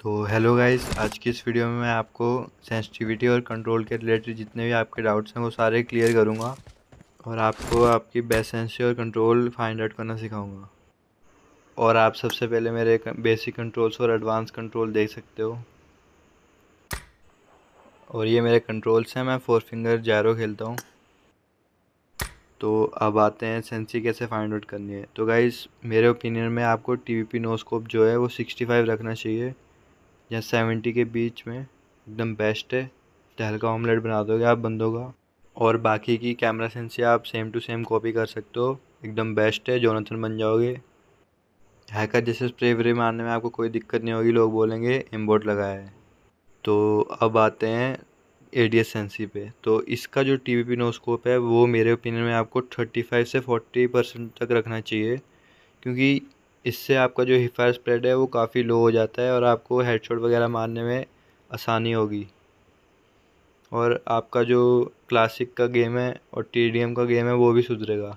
तो hello guys आज की इस वीडियो में मैं आपको सेंसिटिविटी और कंट्रोल के रिलेटेड जितने भी आपके डाउट्स हैं, वो सारे क्लियर करूँगा और आपको आपकी बेस्ट सेंसिटिव और कंट्रोल फाइंड आउट करना सिखाऊँगा। और आप सबसे पहले मेरे बेसिक कंट्रोल्स और एडवांस कंट्रोल देख सकते हो। और ये मेरे कंट्रोल्स हैं, मैं फोर फिंगर जैरो खेलता हूँ। तो अब आते हैं सेंसी कैसे फाइंड आउट करनी है। तो गाइज़ मेरे ओपिनियन में आपको टी वी पी नोस्कोप जो है, वो सिक्सटी फाइव रखना चाहिए। या सेवेंटी के बीच में, एकदम बेस्ट है। हल्का ऑमलेट बना दोगे आप बंदों का। और बाकी की कैमरा सेंसी आप सेम टू सेम कॉपी कर सकते हो। एकदम बेस्ट है जोनाथन बन जाओगे। हैकर जैसे स्प्रे व्रे मारने में आपको कोई दिक्कत नहीं होगी, लोग बोलेंगे इम्बोट लगाया है। तो अब आते हैं ए डी एस सेंसी पे। तो इसका जो टी वी पी नोस्कोप है, वो मेरे ओपिनियन में आपको थर्टी फाइव से फोर्टी परसेंट तक रखना चाहिए। क्योंकि इससे आपका जो हिफायर स्प्रेड है वो काफ़ी लो हो जाता है और आपको हेडशॉट वगैरह मारने में आसानी होगी। और आपका जो क्लासिक का गेम है और टीडीएम का गेम है वो भी सुधरेगा।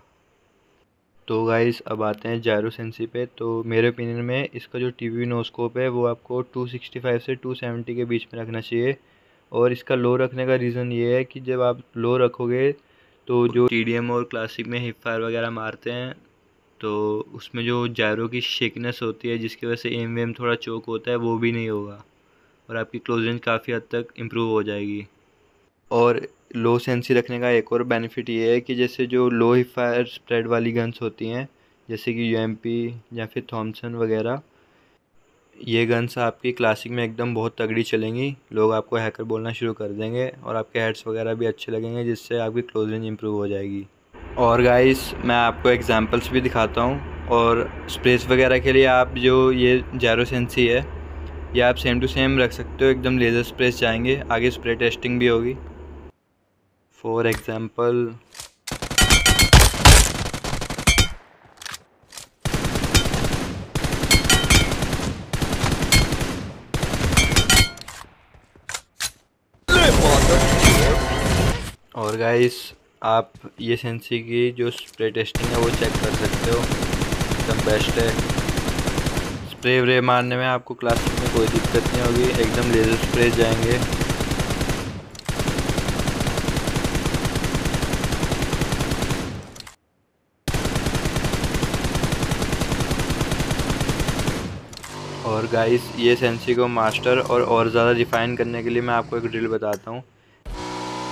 तो गाइस अब आते हैं जायरो सेंसी पे। तो मेरे ओपिनियन में इसका जो टी वी नोस्कोप है वो आपको 265 से 270 के बीच में रखना चाहिए। और इसका लो रखने का रीज़न ये है कि जब आप लो रखोगे तो जो टीडीएम और क्लासिक में हिप फायर वगैरह मारते हैं तो उसमें जो जैरो की शेकनेस होती है, जिसकी वजह से एम वेम थोड़ा चोक होता है, वो भी नहीं होगा। और आपकी क्लोज रेंज काफ़ी हद तक इम्प्रूव हो जाएगी। और लो सेंसी रखने का एक और बेनिफिट ये है कि जैसे जो लो ही फायर स्प्रेड वाली गन्स होती हैं, जैसे कि यूएमपी या फिर थॉमसन वगैरह, ये गन्स आपकी क्लासिक में एकदम बहुत तगड़ी चलेंगी। लोग आपको हैकर बोलना शुरू कर देंगे और आपके हेड्स वगैरह भी अच्छे लगेंगे, जिससे आपकी क्लोज रेंज इम्प्रूव हो जाएगी। और गाइस मैं आपको एग्जांपल्स भी दिखाता हूँ और स्प्रेस वगैरह के लिए आप जो ये जैरो सेंसी है, ये आप सेम टू सेम रख सकते हो, एकदम लेज़र स्प्रेस जाएँगे, आगे स्प्रे टेस्टिंग भी होगी। फॉर एग्ज़ाम्पल और गाइस आप ये सेंसी की जो स्प्रे टेस्टिंग है वो चेक कर सकते हो। एकदम बेस्ट है। स्प्रे व्रे मारने में आपको क्लासिक में कोई दिक्कत नहीं होगी। एकदम लेज़र स्प्रे जाएँगे। और गाइस ये सेंसी को मास्टर और और ज़्यादा रिफाइन करने के लिए मैं आपको एक ड्रिल बताता हूँ।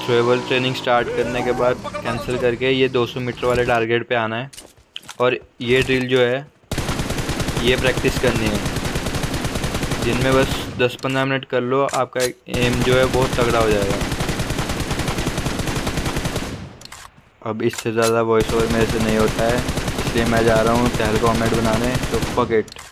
थ्रोएबल ट्रेनिंग स्टार्ट करने के बाद कैंसिल करके ये 200 मीटर वाले टारगेट पे आना है। और ये ड्रिल जो है, ये प्रैक्टिस करनी है। दिन में बस 10-15 मिनट कर लो, आपका एम जो है बहुत तगड़ा हो जाएगा। अब इससे ज़्यादा वॉइस ओवर मेरे से नहीं होता है, इसलिए मैं जा रहा हूँ तहल कॉमेंट बनाने तो पकेट